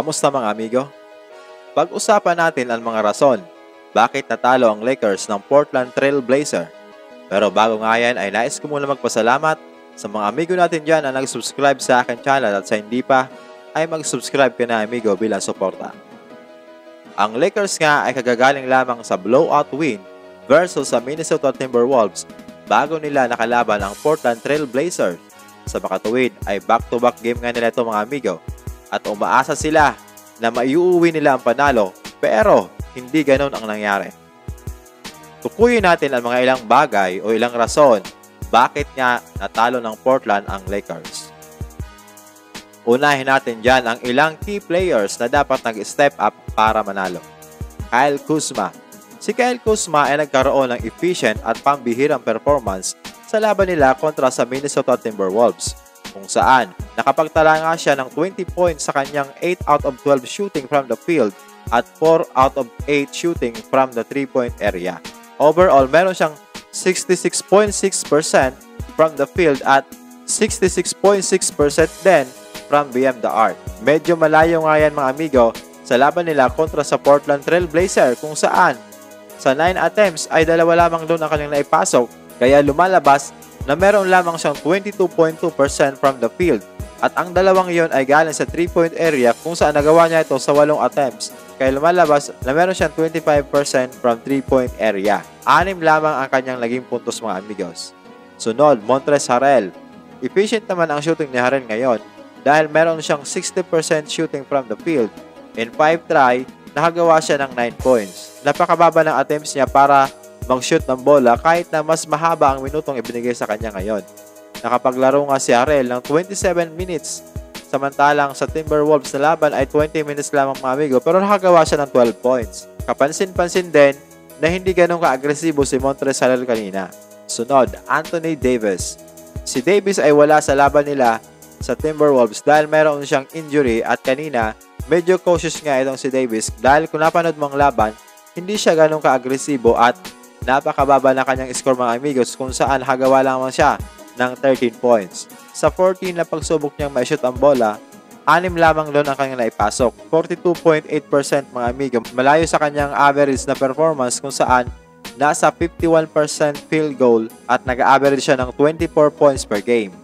Kamusta mga amigo? Pag-usapan natin ang mga rason bakit natalo ang Lakers ng Portland Trail Blazer. Pero bago nga yan ay nais ko muna magpasalamat sa mga amigo natin dyan na nag-subscribe sa akin channel at sa hindi pa ay mag-subscribe ka na amigo bilang suporta. Ang Lakers nga ay kagagaling lamang sa blowout win versus sa Minnesota Timberwolves bago nila nakalaban ang Portland Trail Blazers. Sa makatuwid ay back-to-back game nga nila ito mga amigo at umaasa sila na maiuwi nila ang panalo pero hindi ganon ang nangyari. Tukuyin natin ang mga ilang bagay o ilang rason bakit nga natalo ng Portland ang Lakers. Unahin natin dyan ang ilang key players na dapat nag-step up para manalo. Kyle Kuzma. Si Kyle Kuzma ay nagkaroon ng efficient at pambihirang performance sa laban nila kontra sa Minnesota Timberwolves kung saan nakapagtala nga siya ng 20 points sa kanyang 8 out of 12 shooting from the field at 4 out of 8 shooting from the 3-point area. Overall, meron siyang 66.6% from the field at 66.6% din from beyond the arc. Medyo malayo nga yan mga amigo sa laban nila kontra sa Portland Trail Blazer kung saan sa 9 attempts ay dalawa lamang doon ang kanyang naipasok kaya lumalabas na meron lamang siyang 22.2% from the field at ang dalawang iyon ay galing sa 3-point area kung saan nagawa niya ito sa 8 attempts kaya lumalabas na meron siyang 25% from 3-point area. Anim lamang ang kanyang naging puntos mga amigos. Sunod, Montres Harrell. Efficient naman ang shooting ni Harrell ngayon dahil meron siyang 60% shooting from the field. In 5 try, nakagawa siya ng 9 points. Napakababa ng attempts niya para mag-shoot ng bola kahit na mas mahaba ang minutong ibinigay sa kanya ngayon. Nakapaglaro nga si Arel ng 27 minutes samantalang sa Timberwolves na laban ay 20 minutes lamang mga amigo pero nakagawa siya ng 12 points. Kapansin-pansin din na hindi ganun ka-agresibo si Montrezl Harrell kanina. Sunod, Anthony Davis. Si Davis ay wala sa laban nila sa Timberwolves dahil meron siyang injury at kanina medyo cautious nga itong si Davis dahil kung napanood mo ang laban, hindi siya ganun ka-agresibo at Napakababa na kanyang score mga amigos kung saan hagawa lamang siya ng 13 points. Sa 14 na pagsubok niyang ma-shoot ang bola, anim lamang doon ang kanyang naipasok. 42.8% mga amigo, malayo sa kanyang average na performance kung saan nasa 51% field goal at nag-average siya ng 24 points per game.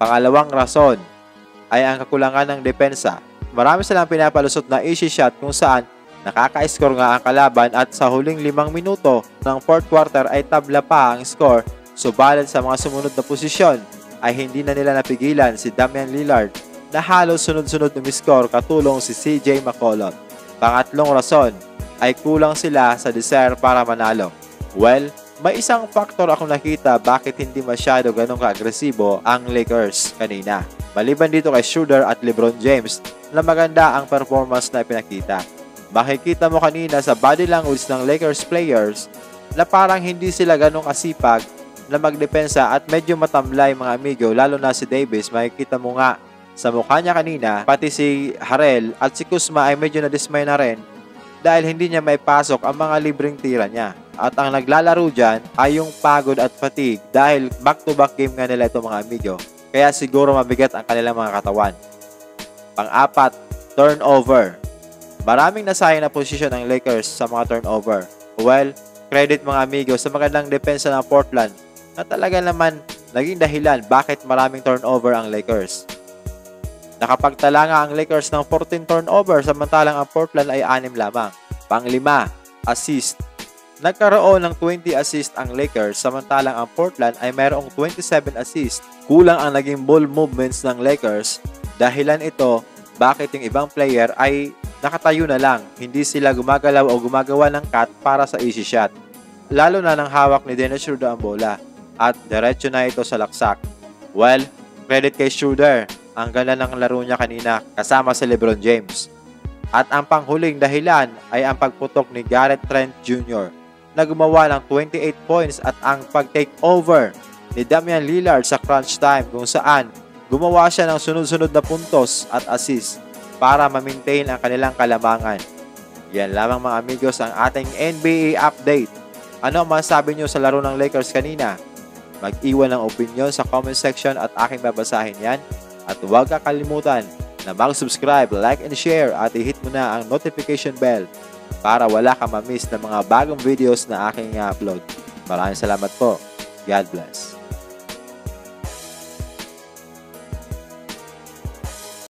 Pangalawang rason ay ang kakulangan ng depensa. Marami silang pinapalusot na easy shot kung saan Nakaka-score nga ang kalaban at sa huling limang minuto ng fourth quarter ay tabla pa ang score subalit sa mga sumunod na posisyon ay hindi na nila napigilan si Damian Lillard na halos sunod-sunod umiscore katulong si CJ McCollum. Pangatlong rason ay kulang sila sa desire para manalo. Well, may isang faktor akong nakita bakit hindi masyado ganong ka-agresibo ang Lakers kanina. Maliban dito kay Schroeder at LeBron James na maganda ang performance na ipinakita makikita mo kanina sa body language ng Lakers players na parang hindi sila ganong kasipag na magdepensa at medyo matamlay mga amigo lalo na si Davis makikita mo nga sa mukha niya kanina pati si Harrell at si Kuzma ay medyo na-dismay na rin dahil hindi niya may pasok ang mga libreng tira niya. At ang naglalaro dyan ay yung pagod at fatigue dahil back-to-back game nga nila ito mga amigo. Kaya siguro mabigat ang kanilang mga katawan. Pang-apat turnover. Maraming nasayang na posisyon ng Lakers sa mga turnover. Well, credit mga amigo sa magandang depensa ng Portland na talaga naman naging dahilan bakit maraming turnover ang Lakers. Nakapagtala nga ang Lakers ng 14 turnover samantalang ang Portland ay 6 lamang. Panglima, assist. Nagkaroon ng 20 assist ang Lakers samantalang ang Portland ay mayroong 27 assist. Kulang ang naging ball movements ng Lakers dahilan ito bakit yung ibang player ay nakatayo na lang, hindi sila gumagalaw o gumagawa ng cut para sa easy shot. Lalo na nang hawak ni Dennis Schroeder ang bola at diretso na ito sa laksak. Well, credit kay Schroeder, ang ganda ng laro niya kanina kasama si Lebron James. At ang panghuling dahilan ay ang pagputok ni Garrett Trent Jr. na gumawa ng 28 points at ang pag-take over ni Damian Lillard sa crunch time kung saan gumawa siya ng sunod-sunod na puntos at assist para ma-maintain ang kanilang kalamangan. Yan lamang mga amigos ang ating NBA update. Ano ang masasabi nyo sa laro ng Lakers kanina? Mag-iwan ng opinion sa comment section at aking babasahin yan. At huwag kakalimutan na mag-subscribe, like, and share at i-hit mo na ang notification bell para wala ka ma-miss ng mga bagong videos na aking i-upload. Maraming salamat po. God bless.